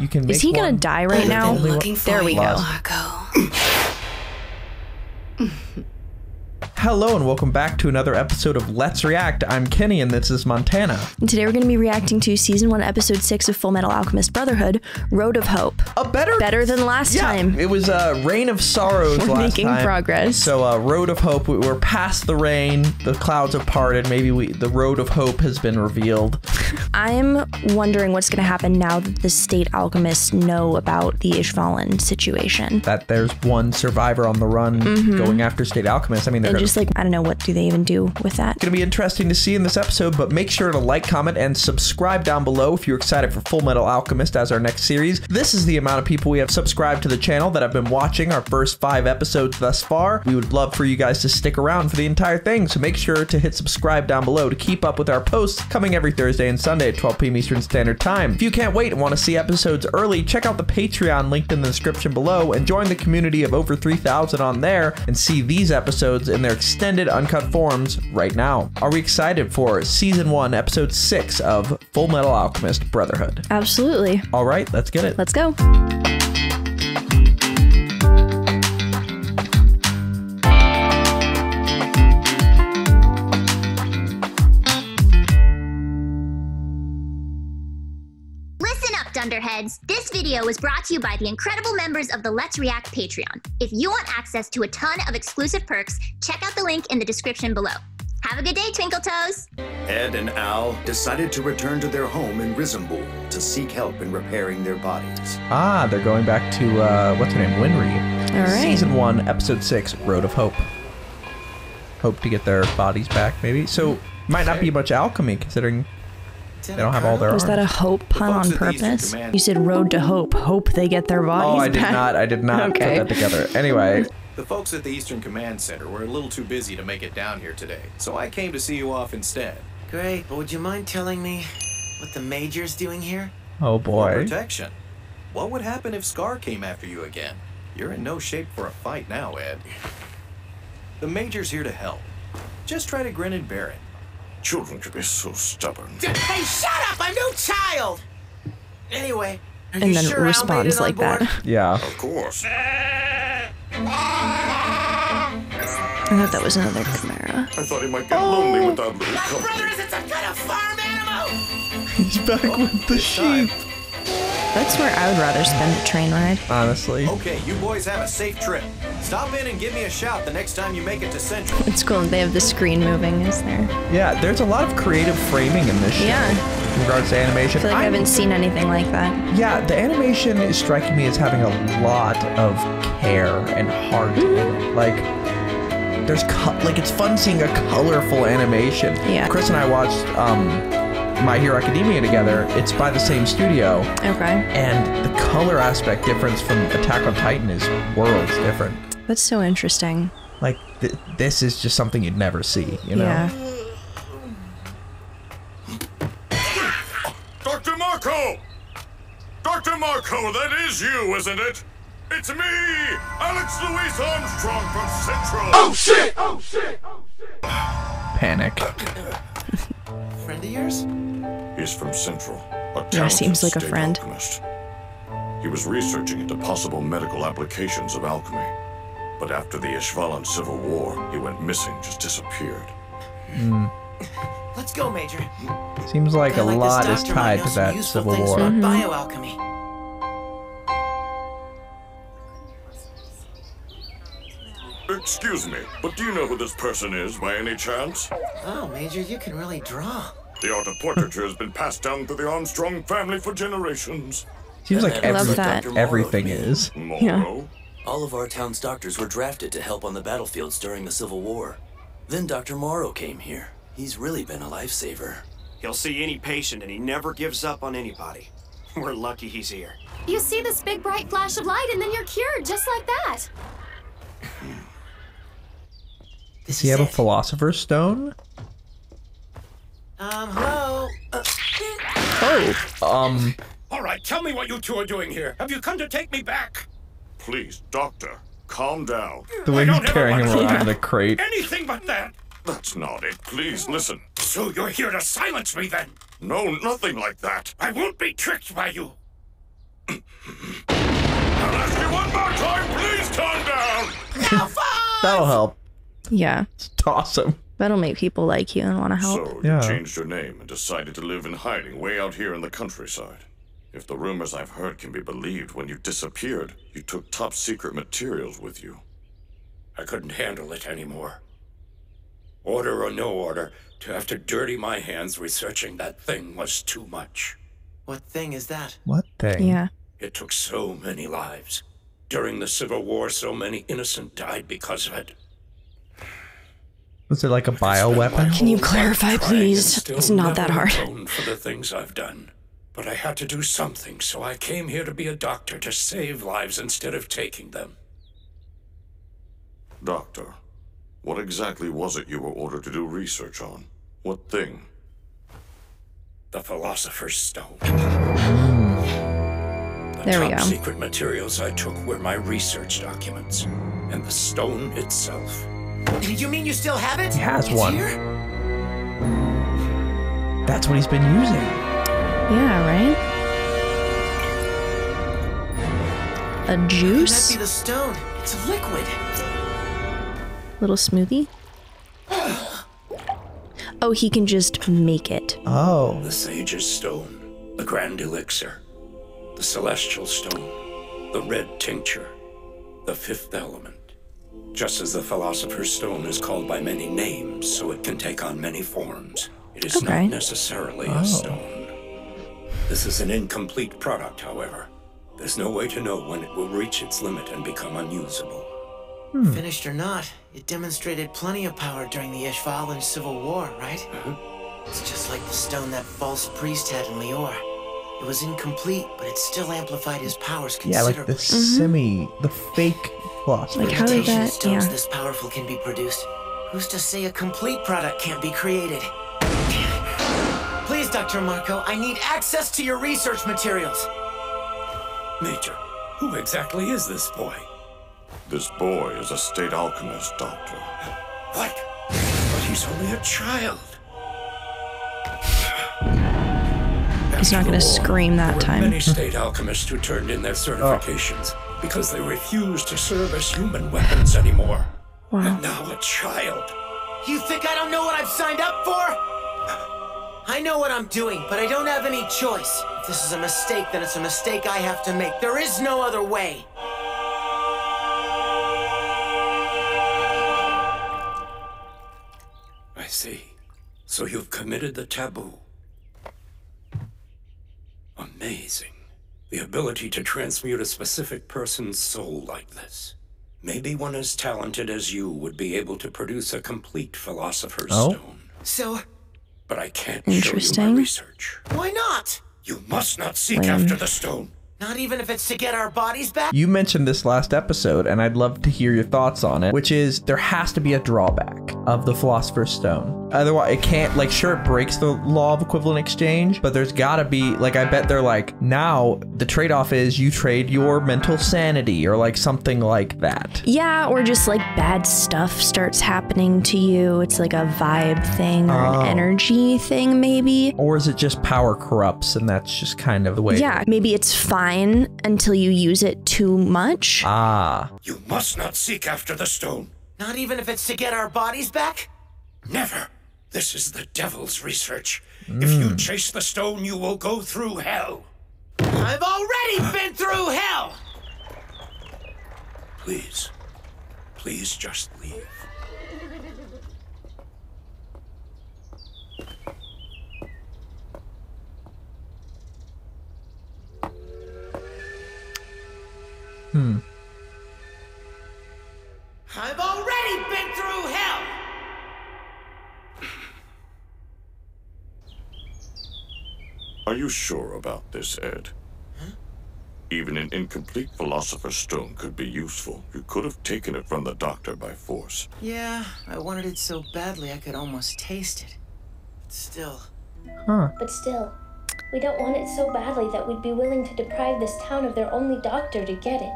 you can make Is he gonna die right now? Looking for There we you, go. Marco. Hello and welcome back to another episode of Let's React. I'm Kenny and this is Montana. And today we're going to be reacting to season one, episode six of Full Metal Alchemist Brotherhood, Road of Hope. A better Better than last yeah, time. It was uh, Rain of Sorrows We're making time. progress. So uh, Road of Hope, we- we're past the rain. The clouds have parted. Maybe we the Road of Hope has been revealed. I'm wondering what's going to happen now that the state alchemists know about the Ishvalan situation. That there's one survivor on the run going after state alchemists. I mean, they're just like, I don't know, what do they even do with that? It's to be interesting to see in this episode, but make sure to like, comment, and subscribe down below if you're excited for Full Metal Alchemist as our next series. This is the amount of people we have subscribed to the channel that have been watching our first five episodes thus far. We would love for you guys to stick around for the entire thing, so make sure to hit subscribe down below to keep up with our posts coming every Thursday and Sunday at 12 p.m. Eastern Standard Time. If you can't wait and want to see episodes early, check out the Patreon linked in the description below and join the community of over 3,000 on there and see these episodes in their extended uncut forms right now. Are we excited for season one, episode six of Full Metal Alchemist Brotherhood? Absolutely. All right, let's get it. Let's go. Dunderheads! This video was brought to you by the incredible members of the Let's React Patreon. If you want access to a ton of exclusive perks, check out the link in the description below. Have a good day, Twinkle Toes! Ed and Al decided to return to their home in Resembool to seek help in repairing their bodies. Ah, they're going back to, uh, what's her name? Winry. All right. Season one, episode six, Road of Hope. Hope to get their bodies back, maybe. So, might not be much alchemy considering they don't have all their Was that a hope pun on folks at the Eastern purpose? You said road to hope. Hope they get their bodies Oh, I did back. not. I did not Okay. put that together. Anyway, The folks at the Eastern Command Center were a little too busy to make it down here today, so I came to see you off instead. Great, but would you mind telling me what the Major's doing here? oh For boy. protection. What would happen if Scar came after you again? You're in no shape for a fight now, Ed. The Major's here to help. Just try to grin and bear it. Children can be so stubborn. Hey, shut up! I'm no child! Anyway, are And you then sure responds it on like that. Yeah. Of course. I thought that was another Chimera. I thought he might get lonely oh, without little My brother isn't some kind of farm animal! He's back with the oh, time. Sheep. That's where I would rather spend a train ride. Honestly. Okay, you boys have a safe trip. Stop in and give me a shout the next time you make it to Central. It's cool. They have the screen moving, is there? Yeah, there's a lot of creative framing in this show. Yeah. In regards to animation. I feel like I I'm- haven't seen anything like that. Yeah, the animation is striking me as having a lot of care and heart in it. Like, there's co- like it's fun seeing a colorful animation. Yeah. Chris and I watched um, My Hero Academia together. It's by the same studio, Okay. and the color aspect difference from Attack on Titan is worlds different. That's so interesting. Like, th- this is just something you'd never see. You know. Yeah. Dr. Marco! Dr. Marco, that is you, isn't it? It's me, Alex Louis Armstrong from Central. Oh shit! Oh, shit! Oh, shit! Panic. Friend of yours? He's from Central. A Yeah, seems like a state friend. alchemist. He was researching into possible medical applications of alchemy. But after the Ishvalan Civil War, he went missing, just disappeared. Hmm. Let's go, Major. Seems like a like lot is tied to that Civil things War. about bioalchemy. Excuse me, but do you know who this person is by any chance? Oh, Major, you can really draw. The art of portraiture has been passed down through the Armstrong family for generations. Seems like I love every, that. everything is. Morrow? All of our town's doctors were drafted to help on the battlefields during the Civil War. Then Dr. Morrow came here. He's really been a lifesaver. He'll see any patient and he never gives up on anybody. We're lucky he's here. You see this big bright flash of light and then you're cured just like that. Hmm. Does he is have a philosopher's stone? Um, hello? Uh, Um, All right, tell me what you two are doing here. Have you come to take me back? Please, doctor, calm down. the way I he's carrying him around do in the crate. Anything but that. That's not it. Please listen. So you're here to silence me then? No, nothing like that. I won't be tricked by you. I'll ask you one more time, please calm down! That'll help. Yeah. Just Toss him. That'll make people like you and want to help. So, Yeah. you changed your name and decided to live in hiding way out here in the countryside. If the rumors I've heard can be believed, when you disappeared, you took top secret materials with you. I couldn't handle it anymore. Order or no order, to have to dirty my hands researching that thing was too much. What thing is that? What thing? Yeah. It took so many lives. During the Civil War, so many innocent died because of it. Was it like a bioweapon? Can you clarify, please? It's not that never hard. atoned for the things I've done. But I had to do something, so I came here to be a doctor to save lives instead of taking them. Doctor, what exactly was it you were ordered to do research on? What thing? The Philosopher's Stone. The There we top go. secret materials I took were my research documents, and the stone itself. You mean you still have it? He has It's one. Here? That's what he's been using. Yeah, right? A Could that juice? be the stone? It's a liquid. Little smoothie? Oh, he can just make it. Oh. The Sage's Stone, the Grand Elixir, the Celestial Stone, the Red Tincture, the Fifth Element. Just as the Philosopher's Stone is called by many names, so it can take on many forms. It is Okay. not necessarily a oh. stone. This is an incomplete product, however. There's no way to know when it will reach its limit and become unusable. Hmm. Finished or not, it demonstrated plenty of power during the Ishvalan Civil War, right? Uh-huh. It's just like the stone that false priest had in Lior. It was incomplete, but it still amplified his powers considerably. Yeah, like considerably. the semi, the fake philosopher. Like, how did Imitation that- stones yeah. this powerful can be produced. Who's to say a complete product can't be created? Please, Dr. Marco, I need access to your research materials. Major, who exactly is this boy? This boy is a state alchemist, Doctor. What? But he's only a child. He's not gonna scream that there were time. Many state alchemists who turned in their certifications because they refused to serve as human weapons anymore. Wow. And now a child. You think I don't know what I've signed up for? I know what I'm doing, but I don't have any choice. If this is a mistake, then it's a mistake I have to make. There is no other way. I see. So you've committed the taboo. Amazing. The ability to transmute a specific person's soul like this. Maybe one as talented as you would be able to produce a complete philosopher's Oh. stone. So, But I can't show you Interesting. my research. why not? You must not seek Lame. after the stone. Not even if it's to get our bodies back? You mentioned this last episode, and I'd love to hear your thoughts on it, which is there has to be a drawback of the Philosopher's Stone. Otherwise, it can't, like, sure, it breaks the law of equivalent exchange, but there's gotta be, like, I bet they're like, now the trade off is you trade your mental sanity or, like, something like that. Yeah, or just like bad stuff starts happening to you. It's like a vibe thing or Oh. an energy thing, maybe. Or is it just power corrupts and that's just kind of the way? Yeah, maybe it's fine until you use it too much. Ah. You must not seek after the stone. Not even if it's to get our bodies back? Never. This is the devil's research. If you chase the stone, you will go through hell. I've already been through hell! Please. Please just leave. Hmm. I've already been through hell! Are you sure about this, Ed? Even an incomplete Philosopher's Stone could be useful. You could have taken it from the doctor by force. Yeah, I wanted it so badly I could almost taste it. But still, Huh. But still, we don't want it so badly that we'd be willing to deprive this town of their only doctor to get it.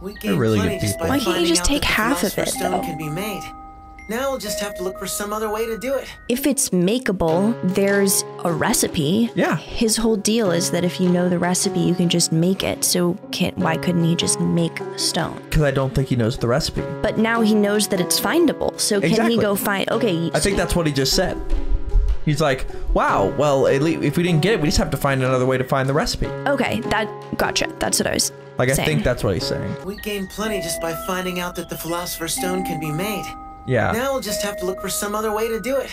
we They're gave really plenty good just by people. Why can't you finding just out take that the half of Philosopher's it, Stone though? can be made. Now we'll just have to look for some other way to do it. If it's makeable, there's a recipe. Yeah. His whole deal is that if you know the recipe, you can just make it. So can't why couldn't he just make a stone? Because I don't think he knows the recipe. But now he knows that it's findable. So can Exactly. he go find? Okay. I think that's what he just said. He's like, wow, well, at least if we didn't get it, we just have to find another way to find the recipe. Okay, that gotcha. That's what I was. Like, I think that's what he's saying. We gained plenty just by finding out that the Philosopher's Stone can be made. Yeah. Now we'll just have to look for some other way to do it.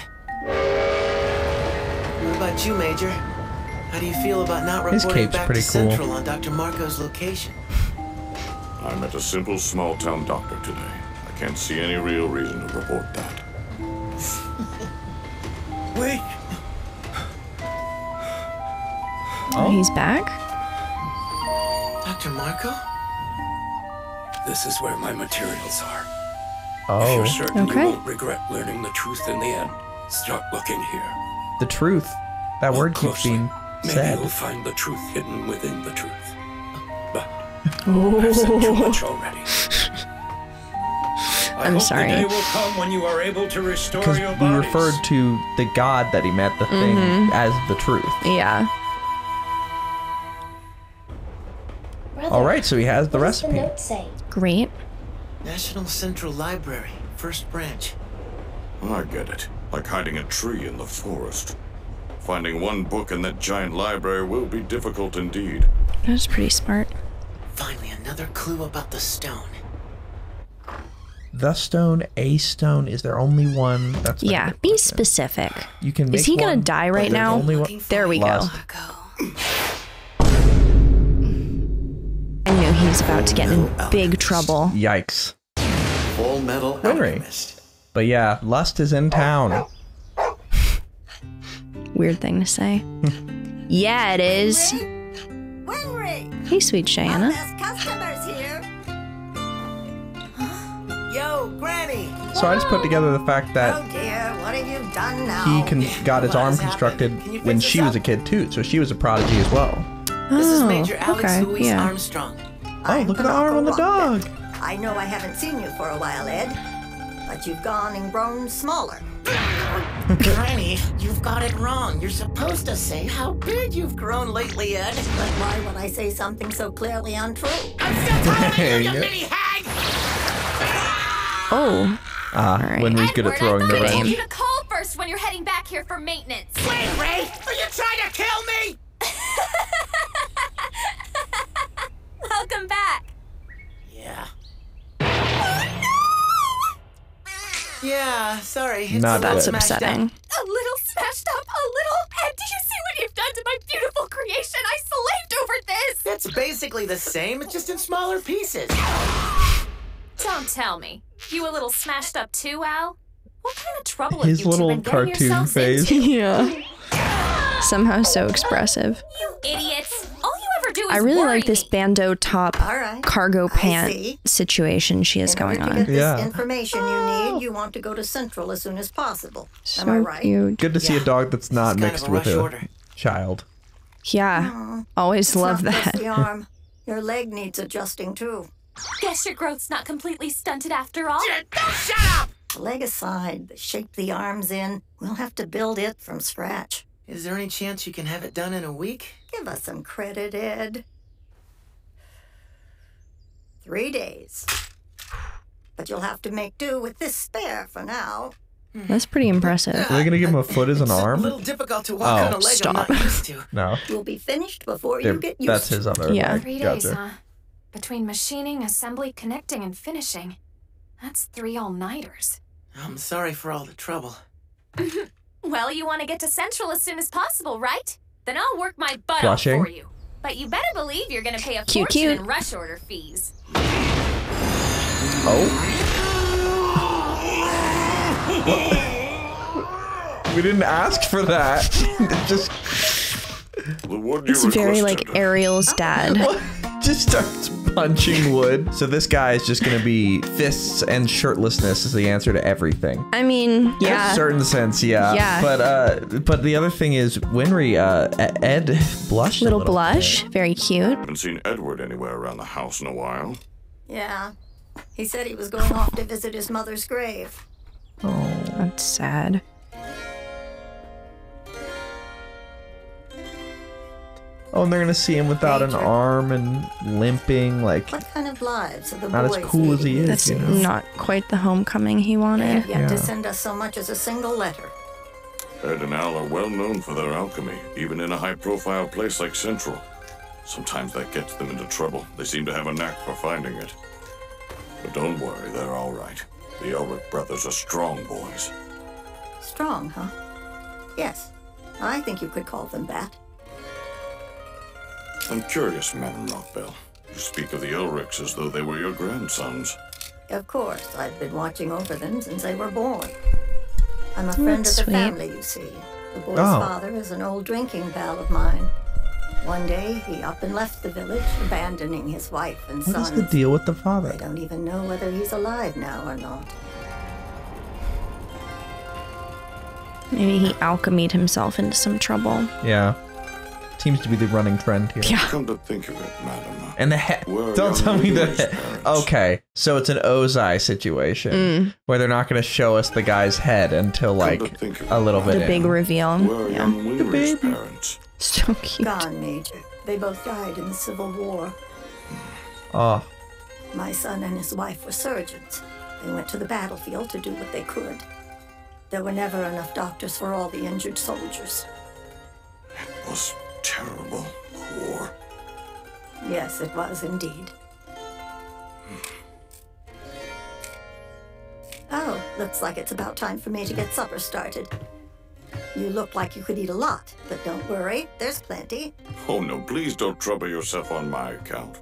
What about you, Major? How do you feel about not His reporting cape's back pretty to cool. Central on Dr. Marco's location? I met a simple small town doctor today. I can't see any real reason to report that. Wait! Oh, he's back. Dr. Marco? This is where my materials are. If Oh, you're certain Okay. you won't regret learning the truth in the end, start looking here. the truth. That Look word keeps closely. being Maybe said. you'll find the truth hidden within the truth. But oh. I've said too much already. Able to restore Because your we bodies. referred to the God that he met, the thing, Mm-hmm. as the truth. Yeah. Brother, All right, so he has the what does recipe. the note say? Great. National Central Library, first branch. I get it. Like hiding a tree in the forest. Finding one book in that giant library will be difficult indeed. That's pretty smart. Finally, another clue about the stone. The stone, a stone. Is there only one? That's Yeah. Be question. specific. You can. Is make he gonna die right now? only one- There we go. I knew he was about to get in big trouble. Yikes. Full Metal Henry. Alchemist. But yeah, Lust is in town. Weird thing to say. yeah, it is. Winry! Hey, sweet Cheyenne. Best customers here. Yo, Granny! So I just put together the fact that Oh that dear, what have you done now? he con- got his What arm has constructed happened? Can you when fix she this was a up? kid too. So she was a prodigy as well. This is Oh, Major Alex okay, Louis yeah. Armstrong. Oh, I'm look at the arm on the Pinocchio dog. I know I haven't seen you for a while, Ed, but you've gone and grown smaller. Granny, you've got it wrong. You're supposed to say how big you've grown lately, Ed. But why would I say something so clearly untrue? There you go. Oh, Ah, right. Winry's good at throwing I the thought I aim. told wrench. you to call first when you're heading back here for maintenance. Wait, Ray! Are you trying to kill me? Welcome back. Yeah. Oh, no! Yeah, sorry. It's Not a that's good. smashed up. upsetting. A little smashed up, a little. And do you see what you've done to my beautiful creation? I slaved over this. It's basically the same, it's just in smaller pieces. Don't tell me. You a little smashed up too, Al? What kind of trouble have His you two little been cartoon face. into? yeah. Somehow so expressive. You idiots! All you ever do is I really worry like this bandeau top All right. cargo I pant see. situation she has In order going to on. get this Yeah. information you need, oh. you want to go to Central as soon as possible. So Am I right? cute. Good to see a dog that's not It's kind mixed of a with rush a order. child. Yeah. Always It's love not just that. the arm. Your leg needs adjusting too. Guess your growth's not completely stunted after all. Shut up! Leg aside, the shape the arm's in, we'll have to build it from scratch. Is there any chance you can have it done in a week? Give us some credit, Ed. Three days. But you'll have to make do with this spare for now. Hmm. That's pretty impressive. Are they gonna give him a foot as an It's a arm? little difficult to walk Oh, on a leg stop. I'm not used to. No. You'll be finished before There- you get used that's his other Yeah. leg. Three days, Gotcha. huh? Between machining, assembly, connecting, and finishing. That's three all-nighters. I'm sorry for all the trouble. Well, you want to get to Central as soon as possible, right? Then I'll work my butt Flushing. off for you. But you better believe you're going to pay a Cute, fortune cute. in rush order fees. Oh. we didn't ask for that. Just The wood you It's very like. Ariel's dad. just starts punching wood. So this guy is just gonna be fists and shirtlessness is the answer to everything. I mean, In a yeah. certain sense, yeah. Yeah. But uh, but the other thing is, Winry, uh, Ed blushed. a Little little blush. Very cute. Haven't seen Edward anywhere around the house in a while. Yeah. He said he was going off to visit his mother's grave. Oh. That's sad. Oh, and they're gonna see him without an arm and limping, like What kind of lives are the not as boys cool as he is. That's you know? not quite the homecoming he They wanted. have yet to send us so much as a single letter. Ed and Al are well known for their alchemy, even in a high profile place like Central. Sometimes that gets them into trouble. They seem to have a knack for finding it. But don't worry, they're all right. The Elric brothers are strong boys. Strong, huh? Yes, I think you could call them that. I'm curious, Madam Rockbell. You speak of the Elrics as though they were your grandsons. Of course, I've been watching over them since they were born. I'm a friend That's of the sweet. family, you see. The boy's Oh. father is an old drinking pal of mine. One day, he up and left the village, abandoning his wife and son. What is sons. the deal with the father? I don't even know whether he's alive now or not. Maybe he alchemied himself into some trouble. Yeah. Seems to be the running trend here. Yeah. Come to think of it, Madam. And the head. Don't tell me Louis's that. Okay, so it's an Ozai situation Mm. where they're not going to show us the guy's head until like to think of a little bit. The big reveal. Where Yeah. young Winry's baby. parents? So cute. Gone, Major. They both died in the Civil War. Oh, My son and his wife were surgeons. They went to the battlefield to do what they could. There were never enough doctors for all the injured soldiers. It was terrible. War. Yes, it was indeed. Oh, looks like it's about time for me to get supper started. You look like you could eat a lot, but don't worry, there's plenty. Oh no, please don't trouble yourself on my account.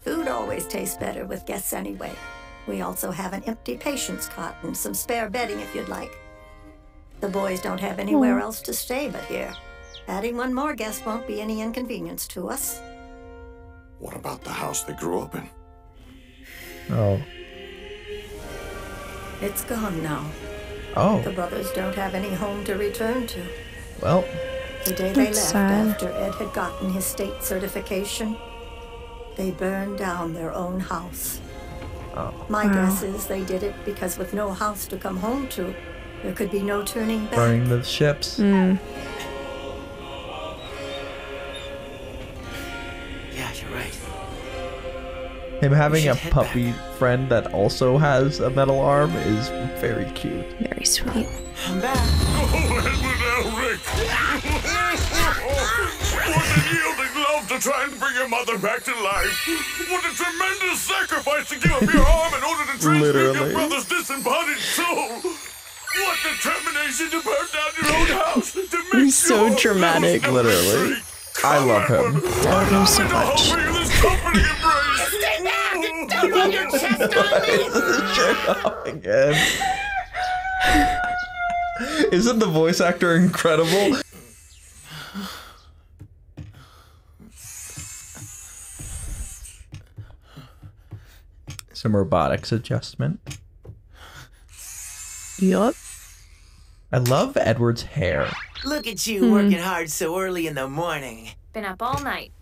Food always tastes better with guests anyway. We also have an empty patient's cot and some spare bedding if you'd like. The boys don't have anywhere hmm. else to stay but here. Adding one more guest won't be any inconvenience to us. What about the house they grew up in? oh, It's gone now. Oh. The brothers don't have any home to return to. Well, The day they left sad. after Ed had gotten his state certification, they burned down their own house. Oh. My Wow. guess is they did it because with no house to come home to, there could be no turning back. burning the ships. Mm. Him having a head puppy friend that also has a metal arm is very cute. Very sweet. I'm back. Oh, Edward Elric! what a yielding love to try and bring your mother back to life! What a tremendous sacrifice to give up your arm in order to transmute Literally. your brother's disembodied soul! What determination to burn down your own house! To make He's so dramatic. Literally. I love him. I Love him so much. Don't rub your chest on me! Shut up again. Isn't the voice actor incredible? Some robotics adjustment. Yup. I love Edward's hair. Look at you hmm. working hard so early in the morning. Been up all night.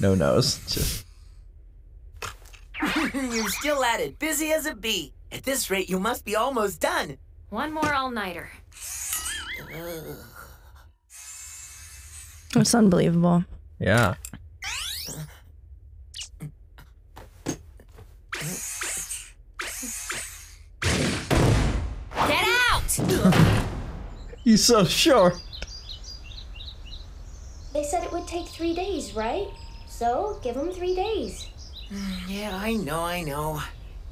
No nose. Just You're still at it, busy as a bee. At this rate, you must be almost done. One more all-nighter. It's unbelievable. yeah. Get out! He's so short. They said it would take three days, right? So give him three days. Yeah, I know, I know.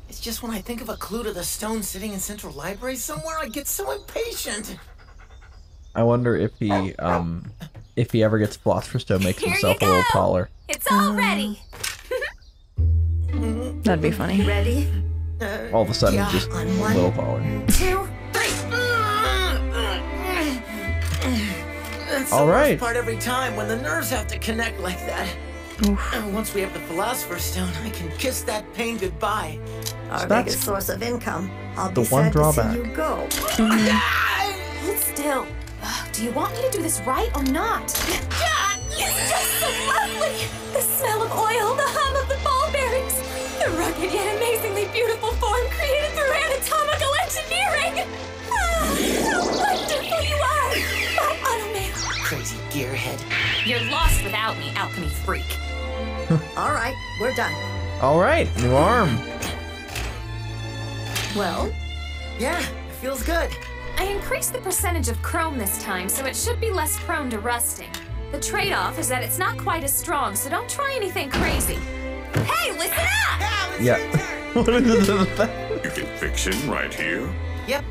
It's just when I think of a clue to the stone sitting in Central Library somewhere, I get so impatient. I wonder if he um if he ever gets Philosopher's Stone makes Here himself a little taller. It's all ready. That'd be funny. Ready? All of a sudden Yeah, just on a little taller. Two, three. That's All the right. part every time when the nerves have to connect like that. Oof. Oh, once we have the Philosopher's Stone, I can kiss that pain goodbye. Our so biggest source of income. I'll the be one sad drawback. to see you go. Mm-hmm. Hold still. Do you want me to do this right or not? It's just so lovely! The smell of oil, the hum of the ball bearings, the rugged yet amazingly beautiful form created through anatomical engineering! Ah, how wonderful you are! My Automail! Crazy gearhead. You're lost without me, alchemy freak. All right, we're done. All right, new arm. Well, Yeah, feels good. I increased the percentage of chrome this time, so it should be less prone to rusting. The trade-off is that it's not quite as strong, so don't try anything crazy. Hey, listen up! Yeah. what is You can fix him right here. Yep,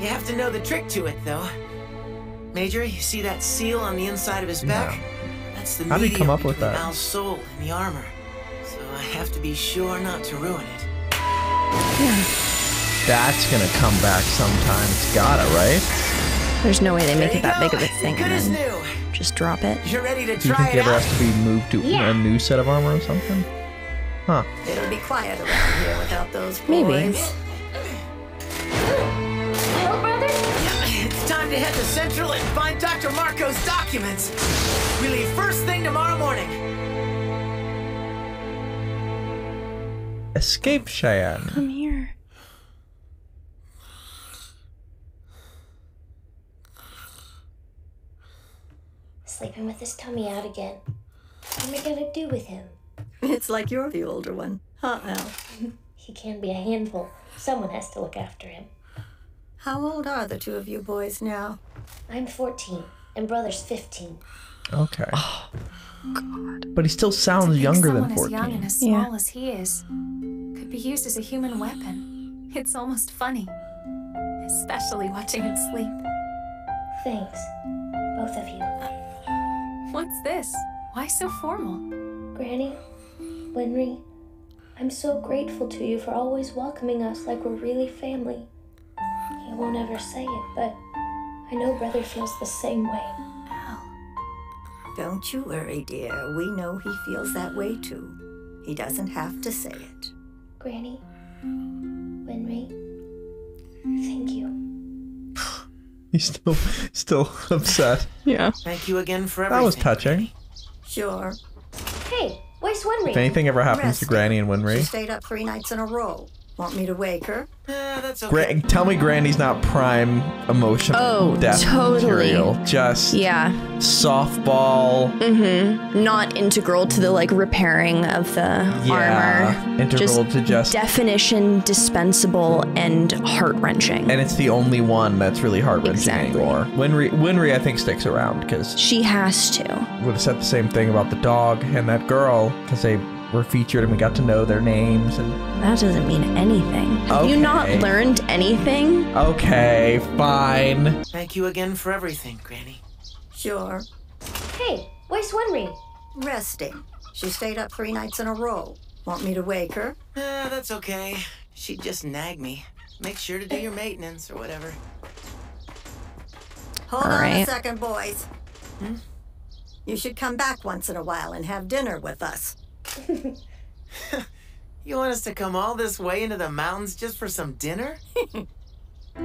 you have to know the trick to it, though. Major, you see that seal on the inside of his back? That's the How did he come up with that? Al's soul and the armor. So I have to be sure not to ruin it. That's gonna come back sometime. It's gotta, right? There's no way they make it that you big of a thing Good as new. just drop it. You're ready to Do you try think he it ever out? has to be moved to Yeah. a new set of armor or something? Huh. it'll be quiet around here without those boys. Maybe. Central and find Dr. Marco's documents. We leave first thing tomorrow morning. Escape Cheyenne. Come here. Sleeping with his tummy out again. What am I gonna do with him? It's like you're the older one. Huh, Al? He can be a handful. Someone has to look after him. How old are the two of you boys now? I'm 14, and brother's 15. Okay. Oh, God. But he still sounds Think younger someone than as young and as Yeah. small as he is could be used as a human weapon. It's almost funny, especially watching him sleep. Thanks, both of you. What's this? Why so formal? Granny, Winry, I'm so grateful to you for always welcoming us like we're really family. He won't ever say it, but I know brother feels the same way. Al. Don't you worry, dear. We know he feels that way too. He doesn't have to say it. Granny, Winry, thank you. He's still still upset. Yeah. Thank you again for everything. That was touching. Sure. Hey, where's Winry? If anything ever happens to Granny and Winry, She Winry, stayed up three nights in a row. Want me to wake her? Eh, that's okay. Gra- tell me Granny's not prime emotional Oh, death totally. material. Just Yeah. softball. Mm-hmm. Not integral to the like repairing of the Yeah, armor. integral to just- definition, dispensable, and heart wrenching. And it's the only one that's really heart wrenching Exactly. anymore. Winry, Winry, I think sticks around because She has to. would have said the same thing about the dog and that girl because they were featured and we got to know their names and. That doesn't mean anything. Have you not learned anything? Okay, fine. Thank you again for everything, Granny. Sure. Hey, where's Winry? Resting. She stayed up three nights in a row. Want me to wake her? Eh, that's okay. She'd just nag me. Make sure to do your maintenance or whatever. Hold All on a second, boys. hmm? You should come back once in a while and have dinner with us. You want us to come all this way into the mountains just for some dinner?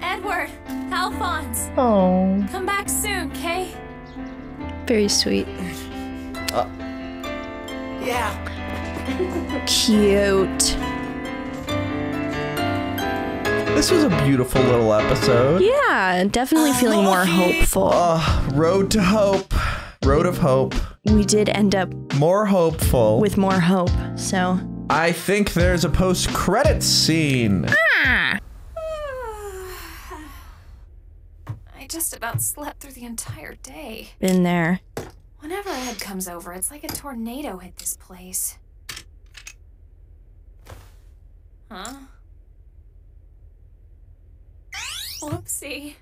Edward, Alphonse, Oh. come back soon, Kay. Very sweet. Uh, yeah. Cute. This was a beautiful little episode. Yeah, definitely feeling more hopeful. Oh, road to hope. Road of hope. We did end up More hopeful. with more hope, so. I think there's a post credits scene. Ah! I just about slept through the entire day. Been there. Whenever Ed comes over, it's like a tornado hit this place. Huh? Whoopsie.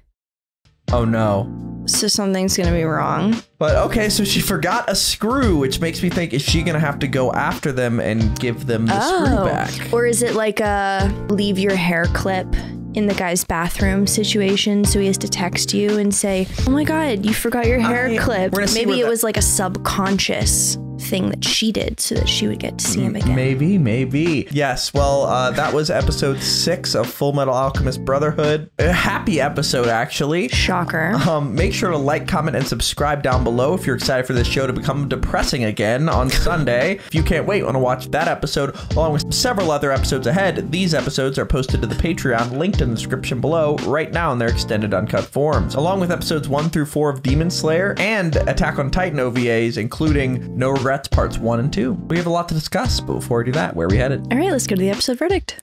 Oh no. So something's gonna be wrong. But okay, so she forgot a screw, which makes me think is she gonna have to go after them and give them the screw oh. back? Or is it like a leave your hair clip in the guy's bathroom situation? So he has to text you and say, Oh my god, you forgot your hair I- clip. we're gonna see Maybe it that- was like a subconscious thing that she did so that she would get to see him again. Maybe, maybe. Yes, well, uh, that was episode six of Full Metal Alchemist Brotherhood. A happy episode, actually. Shocker. Um, make sure to like, comment, and subscribe down below if you're excited for this show to become depressing again on Sunday. if you can't wait, want to watch that episode along with several other episodes ahead, these episodes are posted to the Patreon, linked in the description below, right now in their extended uncut forms, along with episodes one through four of Demon Slayer and Attack on Titan OVAs, including No Regrets parts one and two. We have a lot to discuss, but before we do that, where are we headed? All right, let's go to the episode verdict.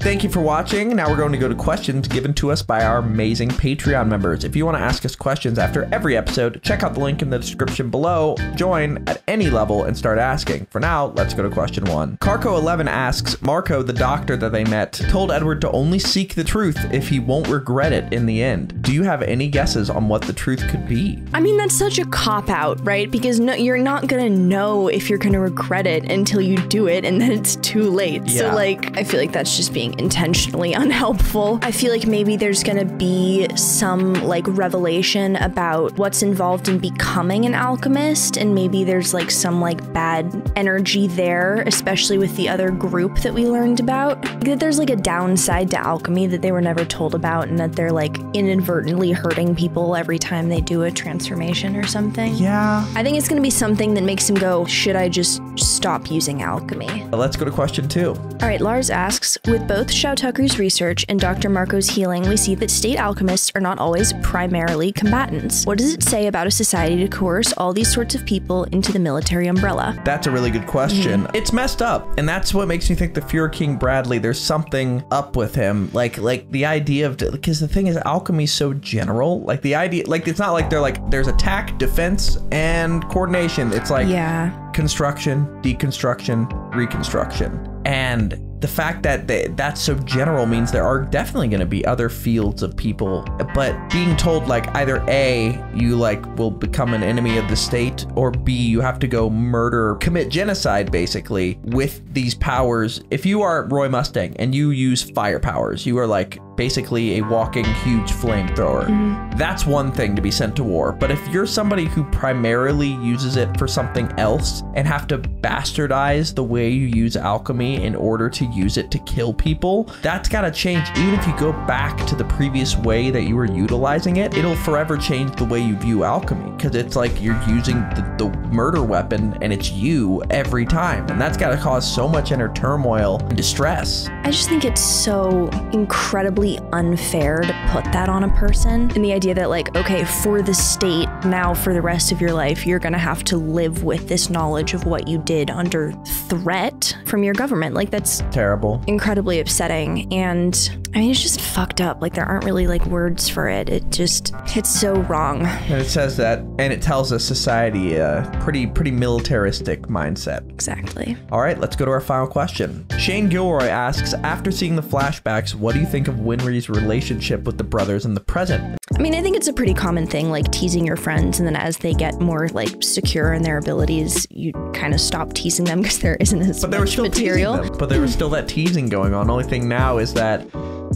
Thank you for watching. Now we're going to go to questions given to us by our amazing Patreon members. If you want to ask us questions after every episode, check out the link in the description below. Join at any level and start asking. For now, let's go to question one. Carco11 asks Marco, the doctor that they met, told Edward to only seek the truth if he won't regret it in the end. Do you have any guesses on what the truth could be? I mean, that's such a cop out, right? Because no, you're not gonna know if you're gonna regret it until you do it, and then it's too late. Yeah. So, like, I feel like that's just being intentionally unhelpful. I feel like maybe there's gonna be some like revelation about what's involved in becoming an alchemist, and maybe there's like some like bad energy there, especially with the other group that we learned about. That there's like a downside to alchemy that they were never told about, and that they're like inadvertently hurting people every time they do a transformation or something. Yeah. I think it's gonna be something that makes him go, should I just stop using alchemy? Let's go to question two. All right, Lars asks With both Shou Tucker's research and Dr. Marco's healing, we see that state alchemists are not always primarily combatants. What does it say about a society to coerce all these sorts of people into the military umbrella? That's a really good question. Mm-hmm. It's messed up, and that's what makes me think the Fuhrer King Bradley. There's something up with him, like like the idea of because the thing is alchemy's so general. Like the idea, like it's not like they're like there's attack, defense, and coordination. It's like Yeah. construction, deconstruction, reconstruction, and the fact that they, that's so general means there are definitely going to be other fields of people but being told like either a you like will become an enemy of the state or b you have to go murder commit genocide basically with these powers. If you are roy mustang and you use fire powers you are like basically a walking huge flamethrower. Mm-hmm. That's one thing to be sent to war. But if you're somebody who primarily uses it for something else and have to bastardize the way you use alchemy in order to use it to kill people, that's got to change. Even if you go back to the previous way that you were utilizing it, it'll forever change the way you view alchemy because it's like you're using the, the murder weapon and it's you every time. And that's got to cause so much inner turmoil and distress. I just think it's so incredibly unfair to put that on a person. And the idea that, like, okay, for the state, now for the rest of your life, you're gonna have to live with this knowledge of what you did under threat from your government. Like, that's Terrible. incredibly upsetting. And I mean, it's just fucked up. Like, there aren't really like words for it. It just, it's so wrong. And it says that, and it tells us society a pretty, pretty militaristic mindset. Exactly. All right, let's go to our final question. Shane Gilroy asks, after seeing the flashbacks, what do you think of Winry's relationship with the brothers in the present? I mean, I think it's a pretty common thing, like teasing your friends, and then as they get more like secure in their abilities, you kind of stop teasing them because there isn't as But they were much still material. But there was still that teasing going on. Only thing now is that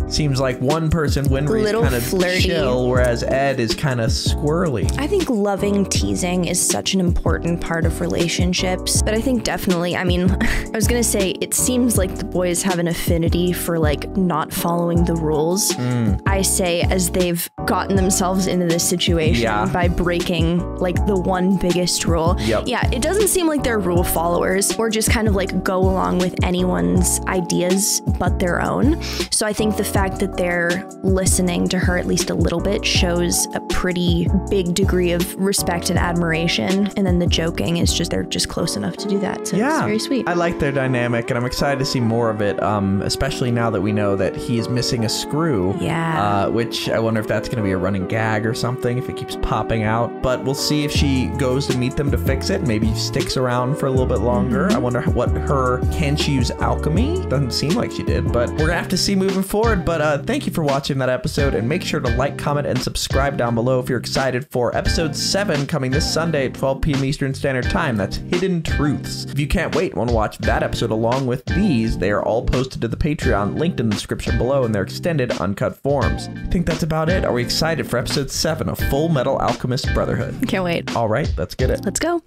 seems like one person Winry's Little kind of flirty. chill, whereas Ed is kind of squirrely. I think loving teasing is such an important part of relationships. But I think definitely, I mean, I was gonna say it seems like the boys have an affinity for like not following the rules. Mm. I say as they've gotten themselves into this situation Yeah. by breaking like the one biggest rule. Yep. Yeah, it doesn't seem like they're rule followers or just kind of like go along with anyone's ideas but their own. So I think the fact that they're listening to her at least a little bit shows a pretty big degree of respect and admiration. And then the joking is just they're just close enough to do that. So yeah. it's very sweet. I like their dynamic, and I'm excited to see more of it. Um, especially now that we know that he is missing a screw. Yeah. Uh, which I wonder if that's going to be a running gag or something if it keeps popping out. But we'll see if she goes to meet them to fix it. Maybe sticks around for a little bit longer. Mm-hmm. I wonder what her can she use alchemy? Doesn't seem like she did, but we're gonna have to see moving forward. But uh, thank you for watching that episode, and make sure to like, comment, and subscribe down below if you're excited for episode seven coming this Sunday at 12 p.m. Eastern Standard Time. That's Hidden Truths. If you can't wait, want to watch that episode along with these, they are all posted to the Patreon, linked in the description below in their extended uncut forms. I think that's about it. Are we excited for episode 7 of Full Metal Alchemist Brotherhood? Can't wait. All right, let's get it. Let's go.